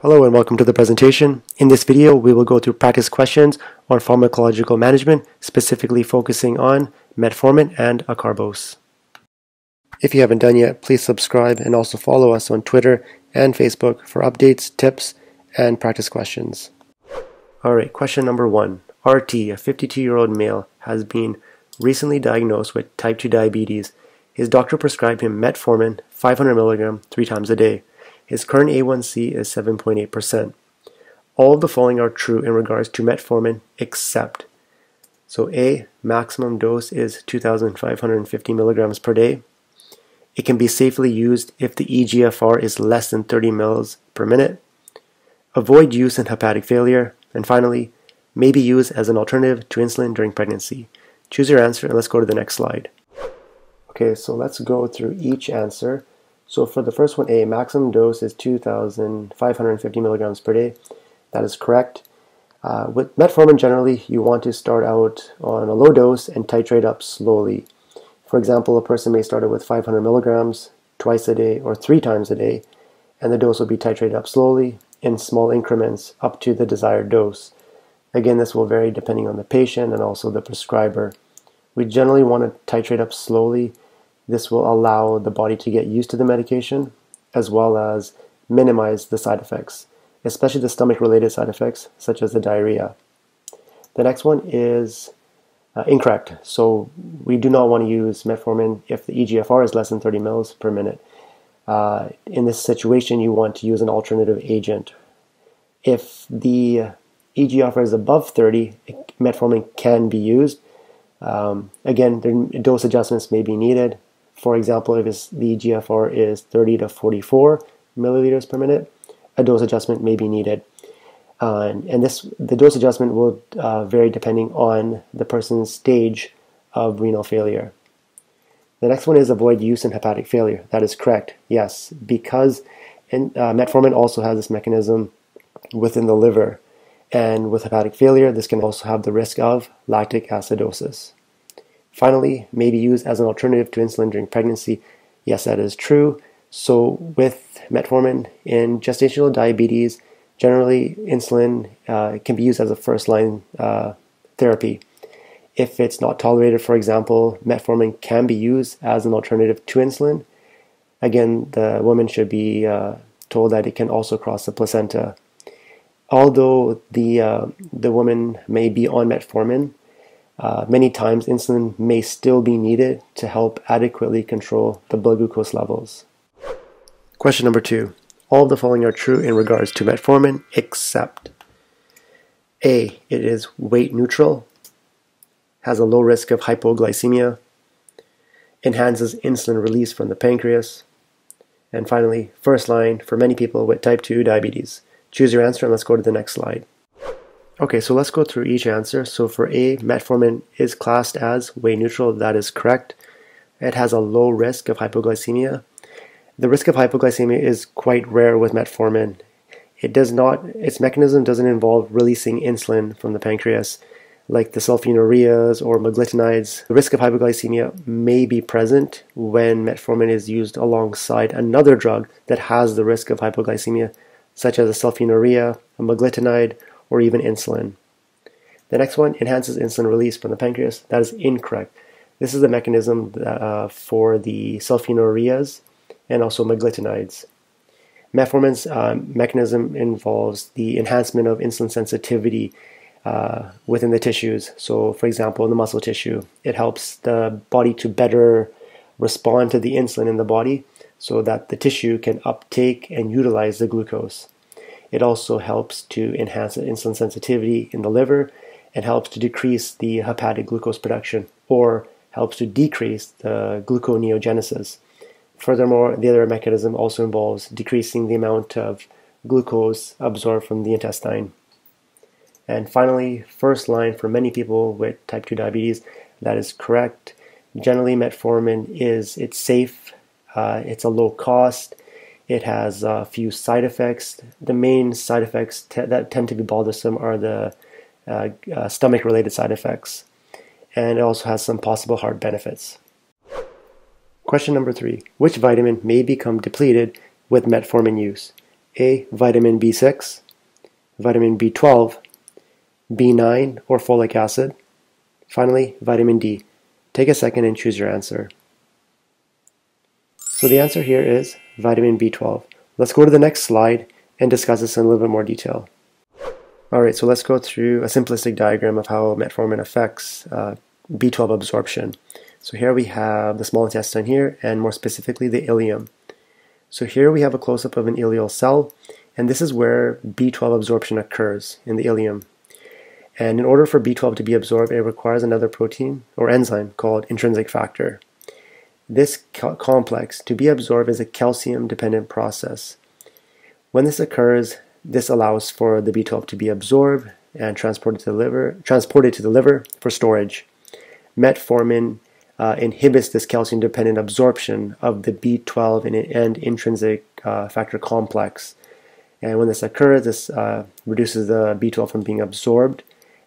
Hello and welcome to the presentation. In this video, we will go through practice questions on pharmacological management, specifically focusing on metformin and acarbose. If you haven't done yet, please subscribe and also follow us on Twitter and Facebook for updates, tips, and practice questions. Alright, question number one. RT, a 52-year-old male, has been recently diagnosed with type 2 diabetes. His doctor prescribed him metformin 500 milligram three times a day. His current A1C is 7.8%. All of the following are true in regards to metformin except so A, maximum dose is 2,550 milligrams per day. It can be safely used if the EGFR is less than 30 mils per minute. Avoid use in hepatic failure. And finally, may be used as an alternative to insulin during pregnancy. Choose your answer and let's go to the next slide. Okay, so let's go through each answer. So for the first one, A, maximum dose is 2,550 milligrams per day. That is correct. Uh, with metformin, generally, you want to start out on a low dose and titrate up slowly. For example, a person may start out with 500 milligrams twice a day or three times a day, and the dose will be titrated up slowly in small increments up to the desired dose. Again, this will vary depending on the patient and also the prescriber. We generally want to titrate up slowly. This will allow the body to get used to the medication as well as minimize the side effects, especially the stomach related side effects such as the diarrhea. The next one is uh, incorrect. So we do not want to use metformin if the EGFR is less than 30 mils per minute. Uh, in this situation, you want to use an alternative agent. If the EGFR is above 30, metformin can be used. Um, again, dose adjustments may be needed. For example, if the GFR is 30 to 44 milliliters per minute, a dose adjustment may be needed. Uh, and this the dose adjustment will uh, vary depending on the person's stage of renal failure. The next one is avoid use in hepatic failure. That is correct. Yes, because in, uh, metformin also has this mechanism within the liver and with hepatic failure, this can also have the risk of lactic acidosis. Finally, may be used as an alternative to insulin during pregnancy. Yes, that is true. So, with metformin in gestational diabetes, generally insulin uh, can be used as a first line uh, therapy. If it's not tolerated, for example, metformin can be used as an alternative to insulin. Again, the woman should be uh, told that it can also cross the placenta although the uh, the woman may be on metformin, uh, many times insulin may still be needed to help adequately control the blood glucose levels. Question number two. All of the following are true in regards to metformin except A. It is weight neutral, has a low risk of hypoglycemia, enhances insulin release from the pancreas, and finally, first line for many people with type 2 diabetes. Choose your answer and let's go to the next slide. Okay, so let's go through each answer. So for A, metformin is classed as weight neutral. That is correct. It has a low risk of hypoglycemia. The risk of hypoglycemia is quite rare with metformin. It does not, its mechanism doesn't involve releasing insulin from the pancreas like the sulfonylureas or meglitinides. The risk of hypoglycemia may be present when metformin is used alongside another drug that has the risk of hypoglycemia, such as a sulfonylurea, a meglitinide, or even insulin. The next one enhances insulin release from the pancreas. That is incorrect. This is the mechanism uh, for the sulfonylureas and also meglitinides. Metformin's uh, mechanism involves the enhancement of insulin sensitivity uh, within the tissues. So, for example, in the muscle tissue, it helps the body to better respond to the insulin in the body so that the tissue can uptake and utilize the glucose. It also helps to enhance insulin sensitivity in the liver and helps to decrease the hepatic glucose production or helps to decrease the gluconeogenesis. Furthermore, the other mechanism also involves decreasing the amount of glucose absorbed from the intestine. And finally, first line for many people with type 2 diabetes, that is correct. Generally, metformin is it's safe uh, it's a low cost. It has a few side effects. The main side effects that tend to be bothersome are the uh, uh, stomach related side effects. And it also has some possible heart benefits. Question number three Which vitamin may become depleted with metformin use? A. Vitamin B6, vitamin B12, B9 or folic acid. Finally, vitamin D. Take a second and choose your answer. So the answer here is vitamin B12. Let's go to the next slide and discuss this in a little bit more detail. Alright, so let's go through a simplistic diagram of how metformin affects uh, B12 absorption. So here we have the small intestine here, and more specifically the ileum. So here we have a close-up of an ileal cell, and this is where B12 absorption occurs in the ileum. And in order for B12 to be absorbed, it requires another protein or enzyme called intrinsic factor. This complex to be absorbed is a calcium-dependent process. When this occurs, this allows for the B12 to be absorbed and transported to the liver, transported to the liver for storage. Metformin uh, inhibits this calcium-dependent absorption of the B12 and, and intrinsic uh, factor complex. And when this occurs, this uh, reduces the B12 from being absorbed,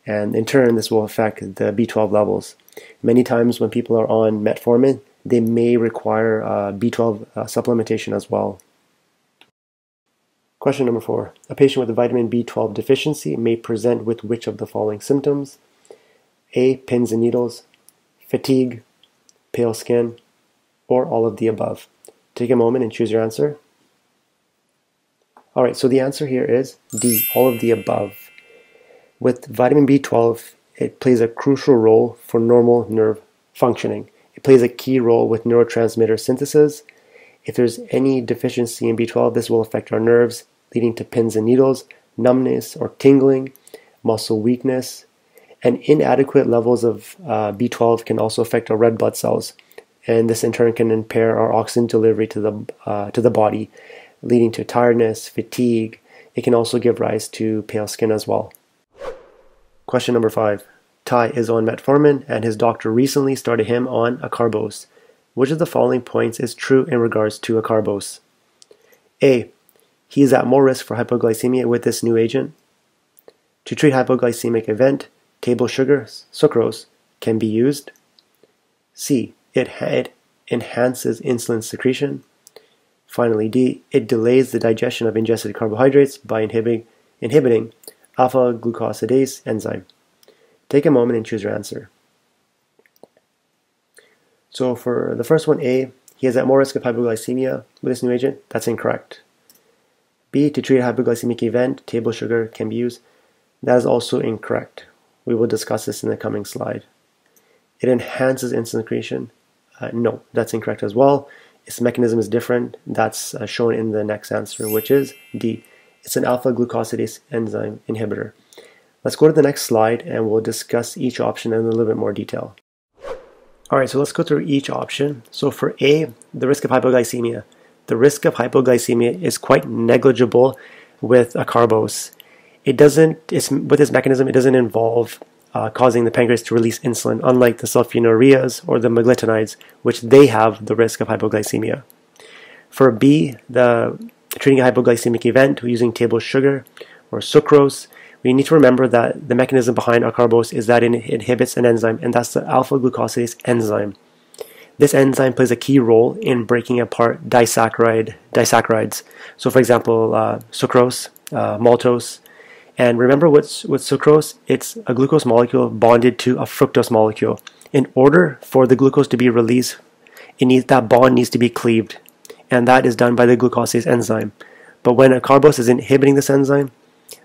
and in turn, this will affect the B12 levels. Many times when people are on metformin, they may require uh, B12 uh, supplementation as well. Question number four. A patient with a vitamin B12 deficiency may present with which of the following symptoms? A. Pins and needles, fatigue, pale skin, or all of the above. Take a moment and choose your answer. All right, so the answer here is D, all of the above. With vitamin B12, it plays a crucial role for normal nerve functioning. It plays a key role with neurotransmitter synthesis. If there's any deficiency in B12, this will affect our nerves, leading to pins and needles, numbness or tingling, muscle weakness, and inadequate levels of uh, B12 can also affect our red blood cells, and this in turn can impair our oxygen delivery to the uh, to the body, leading to tiredness, fatigue. It can also give rise to pale skin as well. Question number five. Ty is on metformin and his doctor recently started him on acarbose. Which of the following points is true in regards to acarbose? A. He is at more risk for hypoglycemia with this new agent. To treat hypoglycemic event, table sugar, sucrose, can be used. C. It, it enhances insulin secretion. Finally, D. It delays the digestion of ingested carbohydrates by inhibiting, inhibiting alpha glucosidase enzyme. Take a moment and choose your answer. So for the first one, A, he has at more risk of hypoglycemia with this new agent. That's incorrect. B, to treat a hypoglycemic event, table sugar can be used. That is also incorrect. We will discuss this in the coming slide. It enhances insulin secretion. Uh, no, that's incorrect as well. Its mechanism is different. That's uh, shown in the next answer, which is D. It's an alpha glucosidase enzyme inhibitor. Let's go to the next slide and we'll discuss each option in a little bit more detail. Alright, so let's go through each option. So for A, the risk of hypoglycemia. The risk of hypoglycemia is quite negligible with a acarbose. It doesn't, it's, with this mechanism, it doesn't involve uh, causing the pancreas to release insulin, unlike the sulfonylureas or the meglitinides, which they have the risk of hypoglycemia. For B, the treating a hypoglycemic event using table sugar or sucrose, we need to remember that the mechanism behind acarbose is that it inhibits an enzyme, and that's the alpha glucosidase enzyme. This enzyme plays a key role in breaking apart disaccharide, disaccharides. So, for example, uh, sucrose, uh, maltose, and remember what's with sucrose? It's a glucose molecule bonded to a fructose molecule. In order for the glucose to be released, it needs that bond needs to be cleaved and that is done by the glucosase enzyme. But when acarbose is inhibiting this enzyme,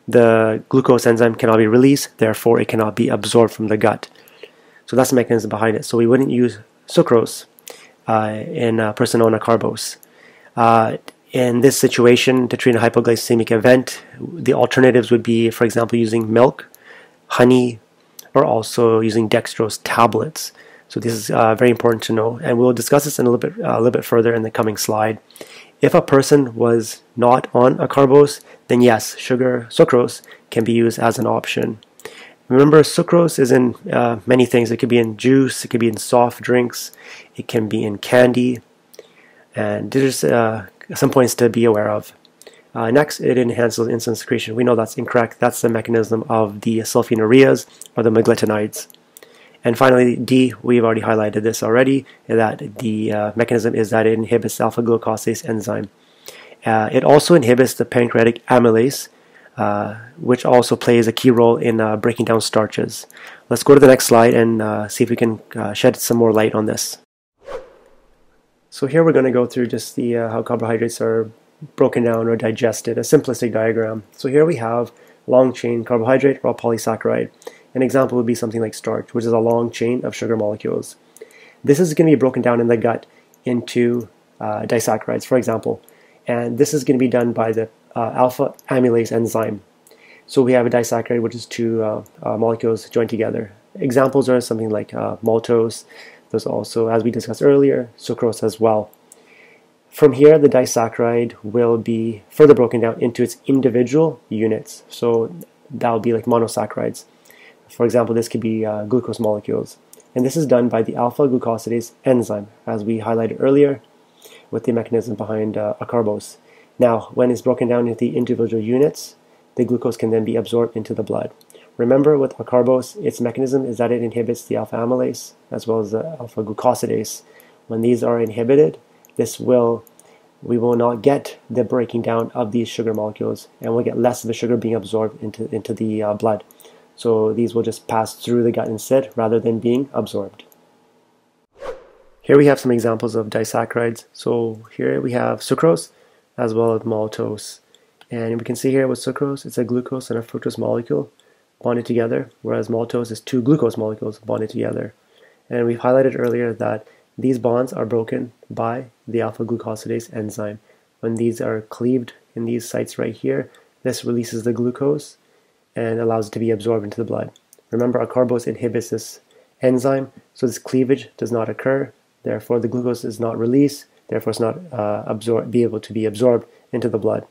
the glucose enzyme cannot be released, therefore it cannot be absorbed from the gut. So that's the mechanism behind it. So we wouldn't use sucrose uh, in a person on acarbose. Uh, in this situation, to treat a hypoglycemic event, the alternatives would be, for example, using milk, honey, or also using dextrose tablets. So this is uh, very important to know, and we'll discuss this in a little bit uh, a little bit further in the coming slide. If a person was not on acarbose, then yes, sugar sucrose can be used as an option. Remember, sucrose is in uh, many things. It could be in juice, it could be in soft drinks, it can be in candy, and there's uh, some points to be aware of. Uh, next, it enhances insulin secretion. We know that's incorrect. That's the mechanism of the sulfonylureas or the meglitinides. And finally, D, we've already highlighted this already, that the uh, mechanism is that it inhibits alpha glucosase enzyme. Uh, it also inhibits the pancreatic amylase, uh, which also plays a key role in uh, breaking down starches. Let's go to the next slide and uh, see if we can uh, shed some more light on this. So here we're going to go through just the how carbohydrates are broken down or digested, a simplistic diagram. So here we have long chain carbohydrate or polysaccharide. An example would be something like starch, which is a long chain of sugar molecules. This is going to be broken down in the gut into uh, disaccharides, for example, and this is going to be done by the uh, alpha amylase enzyme. So we have a disaccharide, which is two uh, uh molecules joined together. Examples are something like uh, maltose. There's also, as we discussed earlier, sucrose as well. From here, the disaccharide will be further broken down into its individual units. So that will be like monosaccharides. For example, this could be uh, glucose molecules. And this is done by the alpha glucosidase enzyme, as we highlighted earlier with the mechanism behind uh, acarbose. Now, when it's broken down into the individual units, the glucose can then be absorbed into the blood. Remember with acarbose, its mechanism is that it inhibits the alpha amylase as well as the alpha glucosidase. When these are inhibited, this will we will not get the breaking down of these sugar molecules and we'll get less of the sugar being absorbed into, into the uh, blood. So these will just pass through the gut instead rather than being absorbed. Here we have some examples of disaccharides. So here we have sucrose as well as maltose. And we can see here with sucrose, it's a glucose and a fructose molecule bonded together, whereas maltose is two glucose molecules bonded together. And we've highlighted earlier that these bonds are broken by the alpha glucosidase enzyme. When these are cleaved in these sites right here, this releases the glucose and allows it to be absorbed into the blood. Remember, acarbose inhibits this enzyme, so this cleavage does not occur. Therefore, the glucose is not released. Therefore, it's not uh, absorb, be able to be absorbed into the blood.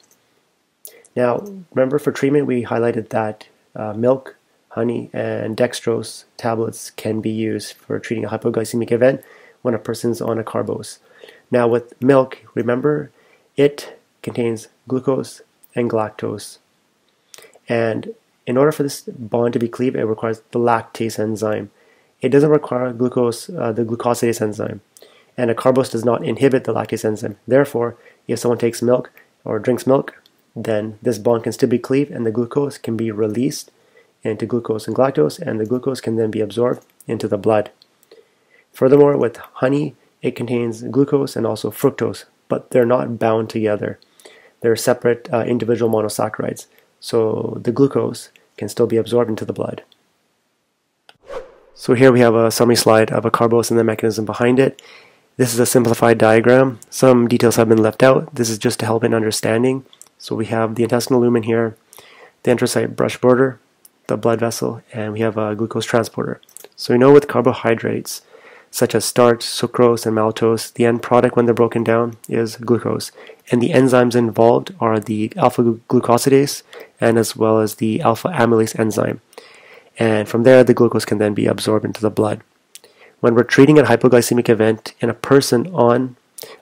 Now, remember for treatment, we highlighted that uh, milk, honey, and dextrose tablets can be used for treating a hypoglycemic event when a person's on acarbose. Now with milk, remember, it contains glucose and galactose. And in order for this bond to be cleaved, it requires the lactase enzyme. It doesn't require glucose, uh, the glucosidase enzyme. And acarbose does not inhibit the lactase enzyme. Therefore, if someone takes milk or drinks milk, then this bond can still be cleaved and the glucose can be released into glucose and galactose, and the glucose can then be absorbed into the blood. Furthermore, with honey, it contains glucose and also fructose, but they're not bound together. They're separate uh, individual monosaccharides, so the glucose can still be absorbed into the blood. So here we have a summary slide of acarbose and the mechanism behind it. This is a simplified diagram. Some details have been left out. This is just to help in understanding. So we have the intestinal lumen here, the enterocyte brush border, the blood vessel, and we have a glucose transporter. So we know with carbohydrates, such as starch, sucrose, and maltose, the end product when they're broken down is glucose. And the enzymes involved are the alpha glucosidase and as well as the alpha amylase enzyme. And from there, the glucose can then be absorbed into the blood. When we're treating a hypoglycemic event in a person on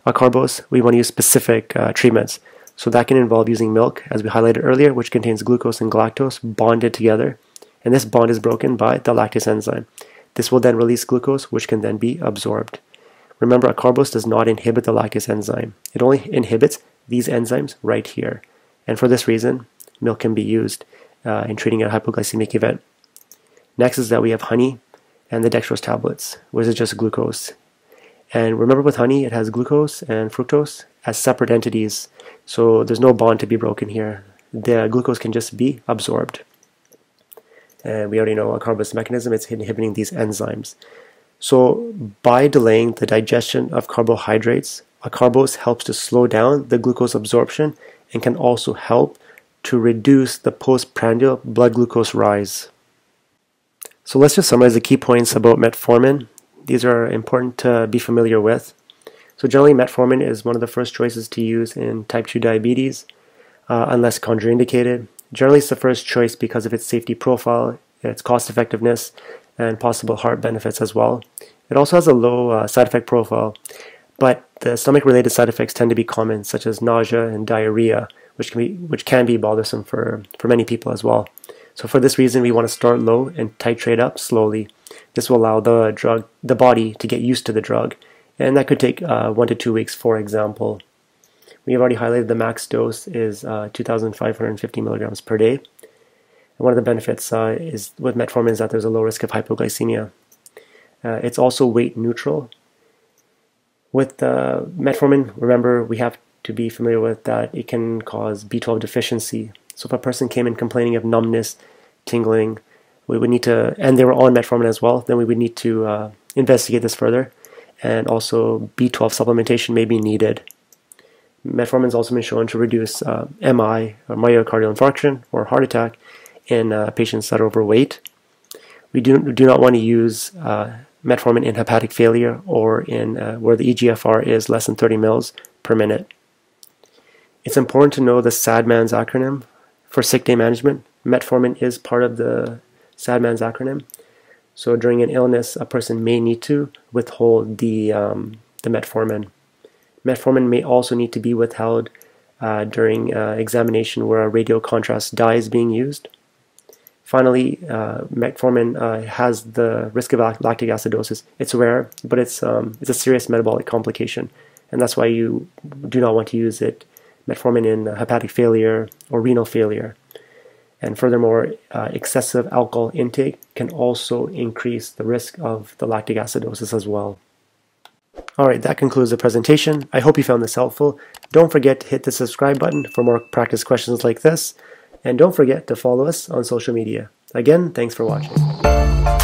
a acarbose, we want to use specific uh, treatments. So that can involve using milk, as we highlighted earlier, which contains glucose and galactose bonded together. And this bond is broken by the lactase enzyme. This will then release glucose, which can then be absorbed. Remember, a acarbose does not inhibit the lactase enzyme. It only inhibits these enzymes right here. And for this reason, milk can be used uh, in treating a hypoglycemic event. Next is that we have honey and the dextrose tablets, which is just glucose. And remember with honey, it has glucose and fructose as separate entities, so there's no bond to be broken here. The glucose can just be absorbed. And we already know acarbose mechanism, it's inhibiting these enzymes. So by delaying the digestion of carbohydrates, acarbose helps to slow down the glucose absorption and can also help to reduce the postprandial blood glucose rise. So let's just summarize the key points about metformin. These are important to be familiar with. So generally metformin is one of the first choices to use in type 2 diabetes uh, unless contraindicated. Generally, it's the first choice because of its safety profile, its cost effectiveness, and possible heart benefits as well. It also has a low uh, side effect profile, but the stomach related side effects tend to be common, such as nausea and diarrhea, which can be, which can be bothersome for, for many people as well. So for this reason, we want to start low and titrate up slowly. This will allow the drug, the body to get used to the drug, and that could take uh, one to two weeks, for example. We have already highlighted the max dose is uh, 2,550 milligrams per day. And one of the benefits uh, is with metformin is that there's a low risk of hypoglycemia. Uh, it's also weight neutral. With uh, metformin, remember we have to be familiar with that it can cause B12 deficiency. So if a person came in complaining of numbness, tingling, we would need to, and they were on metformin as well, then we would need to uh, investigate this further. And also B12 supplementation may be needed. Metformin has also been shown to reduce uh, MI, or myocardial infarction, or heart attack in uh, patients that are overweight. We do, do not want to use uh, metformin in hepatic failure or in uh, where the EGFR is less than 30 mils per minute. It's important to know the SADMANS acronym for sick day management. Metformin is part of the SADMANS acronym. So during an illness, a person may need to withhold the, um, the metformin. Metformin may also need to be withheld uh, during uh, examination where a radio contrast dye is being used. Finally, uh, metformin uh, has the risk of lactic acidosis. It's rare, but it's, um, it's a serious metabolic complication, and that's why you do not want to use it, metformin in hepatic failure or renal failure. And furthermore, uh, excessive alcohol intake can also increase the risk of the lactic acidosis as well. Alright, that concludes the presentation. I hope you found this helpful. Don't forget to hit the subscribe button for more practice questions like this. And don't forget to follow us on social media. Again, thanks for watching.